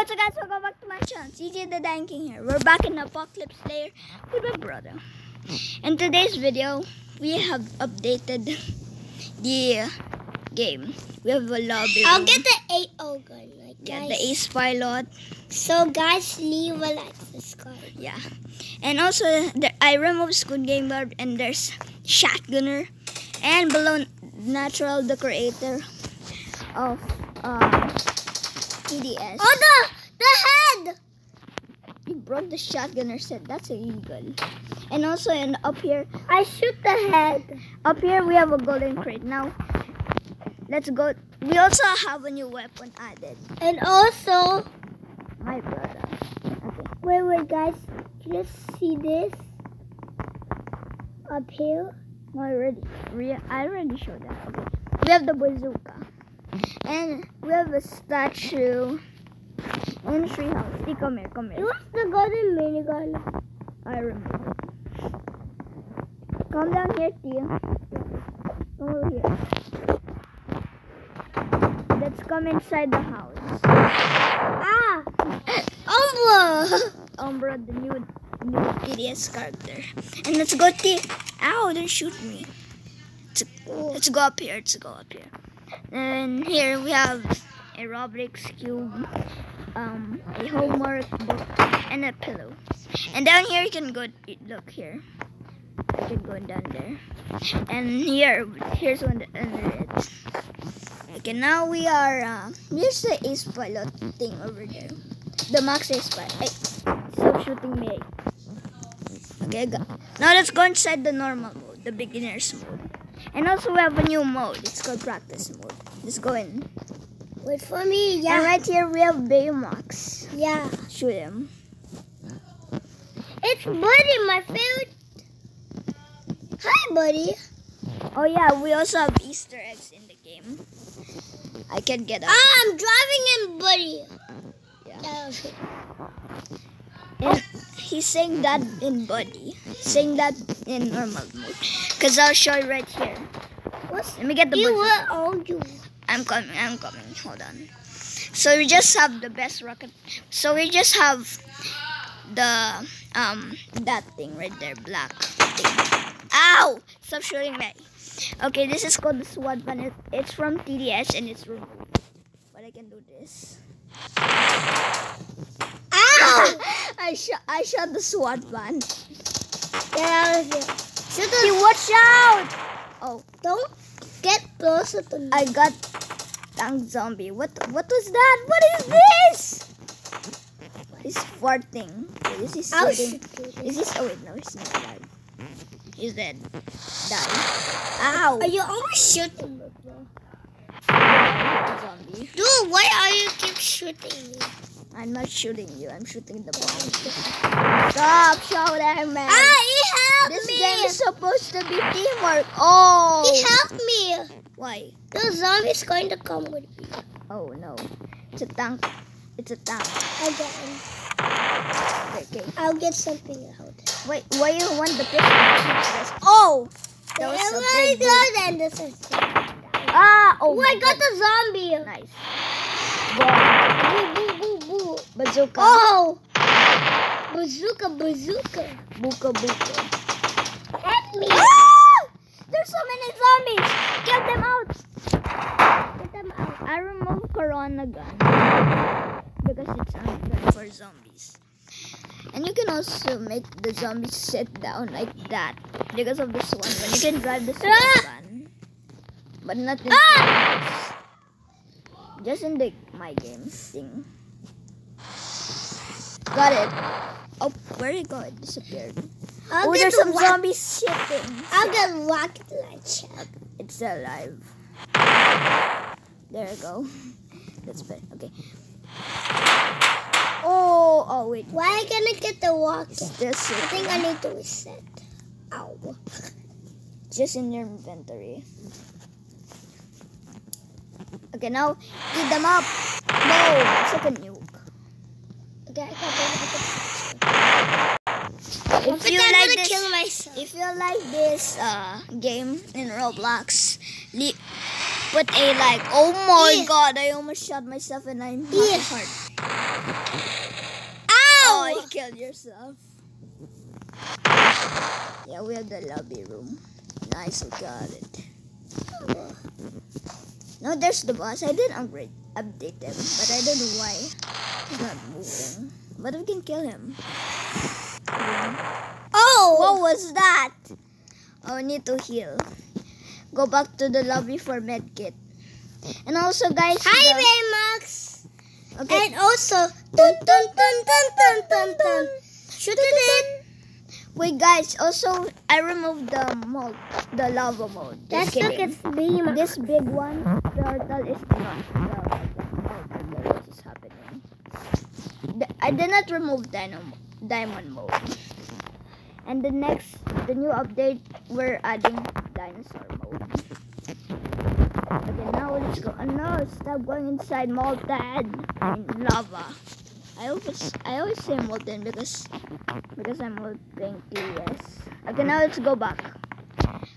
what's up guys, welcome back to my channel. EJ the Dino King here. We're back in Apocalypse Slayer with my brother. In today's video, we have updated the game. We have a lobby I'll get the 8 gun. Like, Yeah, guys. the Ace Pilot. So, guys, leave a like, subscribe. Yeah. And also, there, I removed Squid Game Guard and there's Shotgunner. And below Natural, the creator of TDS. Oh, the, the head! You broke the shotgunner set. That's illegal. And also, and up here, I shoot the head. up here we have a golden crate. Now, let's go. We also have a new weapon added. And also, My brother. Okay. wait, wait, guys. Can you see this? Up here? No, I already. I already showed that. Okay. We have the bazooka. And we have a statue in treehouse. See, come here, come here. It was the golden minigun. I remember. Come down here, Tia. Over here. Let's come inside the house. Ah! Umbra! Umbra, the new new TDS character. And let's go T. Ow, don't shoot me. Let's, let's go up here. Let's go up here. And here we have a Roblox cube, um, a homework book, and a pillow. And down here you can go. Look here. I can go down there. And here, here's one under it. Okay, now we are. Uh, here's the Ace Pilot thing over there. The Max Ace Pilot. Hey, stop shooting me. Okay, go. now let's go inside the normal mode, the beginner's mode. And also we have a new mode. It's called practice mode. Let's go in. Wait for me. Yeah. And Yeah. right here we have Baymax. Yeah. Shoot him. It's Buddy, my favorite. Hi, Buddy. Oh yeah, we also have Easter eggs in the game. I can get up. Ah, I'm driving in Buddy. Yeah. Yeah, okay. He's saying that in Buddy. Saying that in normal mode. Cause I'll show you right here. What's Let me get the you? What are you? I'm coming, I'm coming. Hold on. So we just have the best rocket. So we just have the um that thing right there, black thing. Ow! Stop shooting me. Okay, this is called the SWAT gun. It's from TDS and it's removed. But I can do this. Ow! I shot I shot the SWAT gun. yeah, okay. So Hey, the, watch out! Oh, don't get closer to me. I got zombie. What what was that? What is this? He's farting. Wait, is shooting? Is this? Oh wait, no, he's not alive. He's dead. Die. Ow! Are you almost shooting zombie. Dude, why are you keep shooting me? I'm not shooting you. I'm shooting the bomb. Stop shooting, man. Ah, he helped this me. game is supposed to be teamwork. Oh. He helped me. Why? The zombie's going to come with me Oh no. It's a tank. It's a tank. again. Okay. okay. I'll get something out. Wait, why you want the pistol? Oh! That was Oh my big god, and this is Ah! Oh, Oh, I got God. the zombie. Nice. Boo, boo, boo, boo. Bazooka. Oh! Bazooka, bazooka. Buka buka. Help me. Many zombies! Get them out! Get them out. I removed Corona gun. Because it's unfair for zombies. And you can also make the zombies sit down like that. Because of the SWAT gun. You can drive the SWAT Ah! gun. But not in Ah! Just in the my game thing. Got it. Oh, where did it go? It disappeared. I'll oh, there's the some zombies shitting. I'll get rocket launcher. It's still alive. There we go. That's better. Okay. Oh, oh wait. Why I gonna get the rocket? Just, I think I need to reset. Ow. just in your inventory. Okay, now eat them up. No, it's like a nuke. Okay, I got If you I'm like this, if you like this uh, game in Roblox, put a like. Oh my Yeah. god! I almost shot myself and I'm not Yeah. hard. Ow! Oh, you killed yourself. Yeah, we have the lobby room. Nice, we got it. No, there's the boss. I didn't upgrade, update him, but I don't know why he's not moving. But we can kill him. Was that? Oh, I need to heal. Go back to the lobby for medkit. And also, guys. Hi, the- Baymax! Okay. And also, dun dun dun dun dun dun dun. Shoot it in. Wait, guys. Also, I removed the mode, the lava mode. Just Let's look kidding. at Baymax. This big one, turtle is not the mode. What is happening? I did not remove dynamo, diamond mode. And the next, the new update, we're adding dinosaur mode. Okay, now let's go. Oh no, stop going inside molten in lava. I always, I always say molten because, because I'm molten curious. Okay, now let's go back.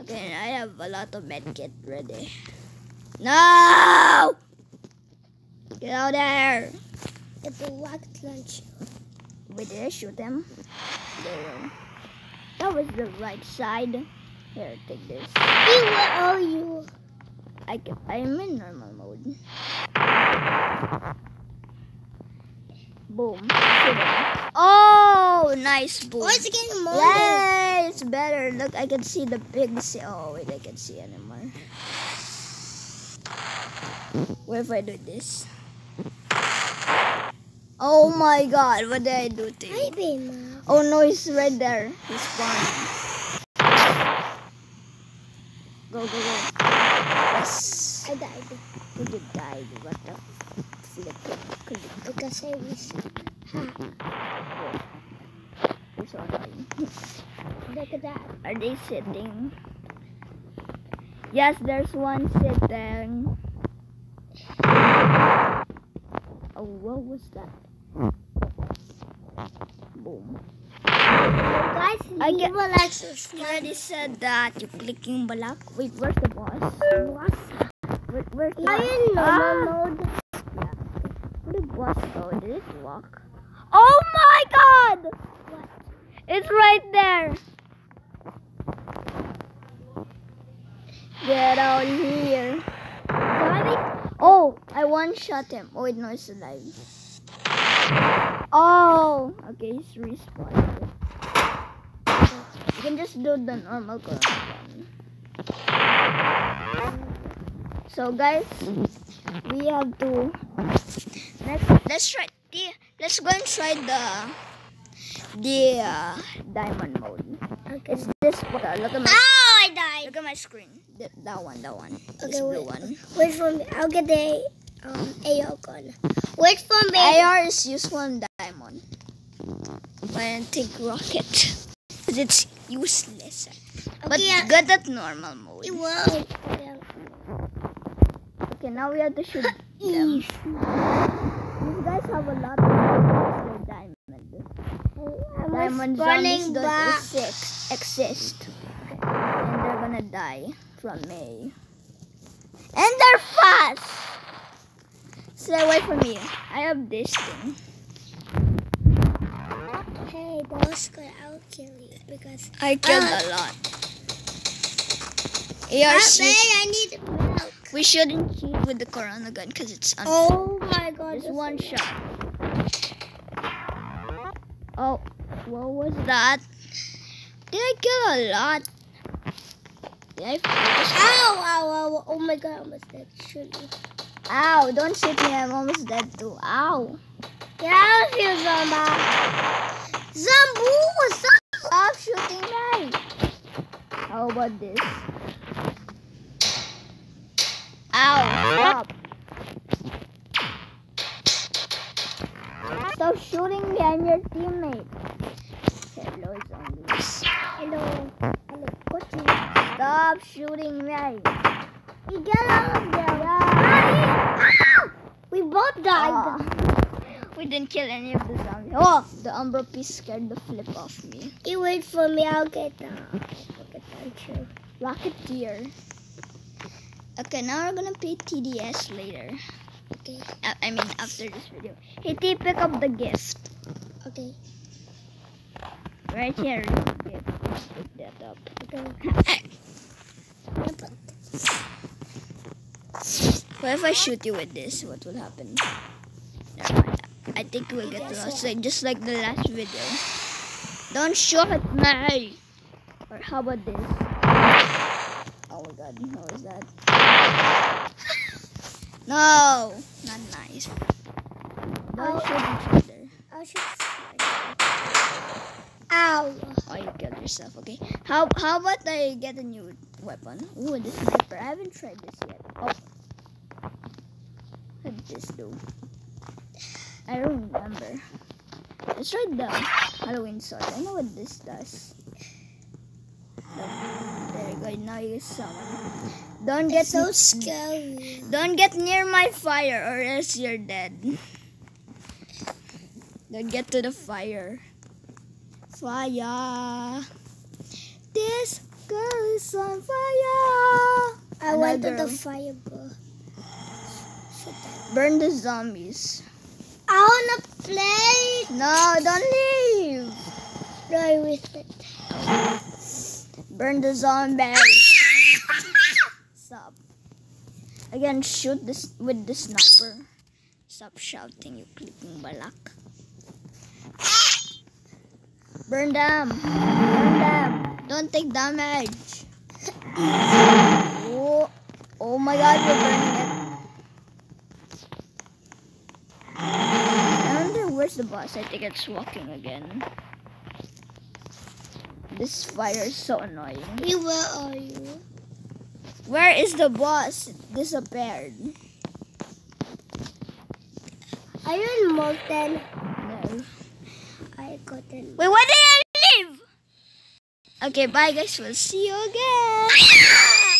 Okay, I have a lot of medkit ready. No! Get out there! Get the rocket launcher. Wait, did I shoot? There. That was the right side. Here, take this. Where are you? I can, I'm in normal mode. Boom. Oh, nice boom. Oh, it's getting more. Yay, it's better. Look, I can see the big. C- oh, wait, I can see anymore. What if I do this? Oh my god, what did I do to Hi, you? Baymax. Oh no, he's right there. He's spawning. Go, go, go. Yes. I died You did die. What the flip? Click. because I was. You're so annoying. Look at that. Are they sitting? Yes, there's one sitting. Oh, what was that? Hmm. Boom. Guys, I leave get- a like, subscribe. already said that you clicking balak. Wait, where's the boss? Where, where's the boss? you in normal Ah! mode? Where did boss go? Did it walk? Oh my god! What? It's right there. Get out here. Oh, I one shot him. Oh wait, no, he's alive. Oh, okay, he's respawned. You can just do the normal corona. So guys, we have to let's let's try the let's go and try the the uh, diamond mode. Okay. It's this one. Look at my Ow, I died. look at my screen. Th- that one, that one. Okay, this blue wait. one. Wait for me. I'll get the um, AR gun. Wait for me. AR is useful in diamond. When take rocket, 'Cause it's useless. But yeah. good at normal mode. It will. Okay, now we have to shoot them. These guys have a lot of their diamond. I'm Diamond running zombies don't back. exist, exist. And they're gonna die from me. And they're fast! Stay away from me. I have this thing. Hey, boss, good. I'll kill you because. I killed Ah. a lot. ARC. I need milk. We shouldn't cheat with the Corona gun because it's unfair. Oh my god. This one is- shot. Oh, what was that? Did I kill a lot? Did I focus? Ow, ow, ow. Oh my god, I almost dead. Shoot me. Ow, don't shoot me. I'm almost dead too. Ow. Get out of here, Zamba. Zambu, stop. Shooting me. How about this? Ow, stop. Stop shooting me. I'm your teammate. Hello, zombies. Hello. Hello. What? Stop shooting me. Get out of there. We both died. Ah. we didn't kill any of the zombies. Oh, the Umbra piece scared the flip off me. You wait for me. I'll get the rocket launcher. Rocketeer. Okay, now we're gonna play TDS later. Okay. Uh, I mean, after this video. Hey, T, pick up the gift. Okay. Right here. gift. Pick that up. Okay. What if I shoot you with this? What will happen? I think we'll get lost, like just like the last video. Don't shoot me. Or how about this? Oh my god, how is that? No, not nice. Don't Oh. shoot each other. Oh, I'll shoot. Ow. Oh, you killed yourself. Okay. How how about I get a new weapon? Ooh, the sniper. I haven't tried this yet. Oh. What this do? I don't remember. Let's try the Halloween sword. I know what this does. There you go. Now you summon. Don't get It's so scary. don't get near my fire or else you're dead. Don't get to the fire. Fire. This girl is on fire. I went to the fire, bro. Burn the zombies. I wanna play. No, don't leave. Play with it. Burn the zombies. Stop. Again, shoot this with the sniper. Stop shouting, you clicking balak. Burn them. Burn them. Don't take damage. Oh, oh my god, you're burning it. I wonder where's the boss. I think it's walking again. This fire is so annoying. Hey, where are you? Where is the boss? It disappeared. Are you in Molten? No. I got in. Wait, why did I leave? Okay, bye guys. We'll see you again.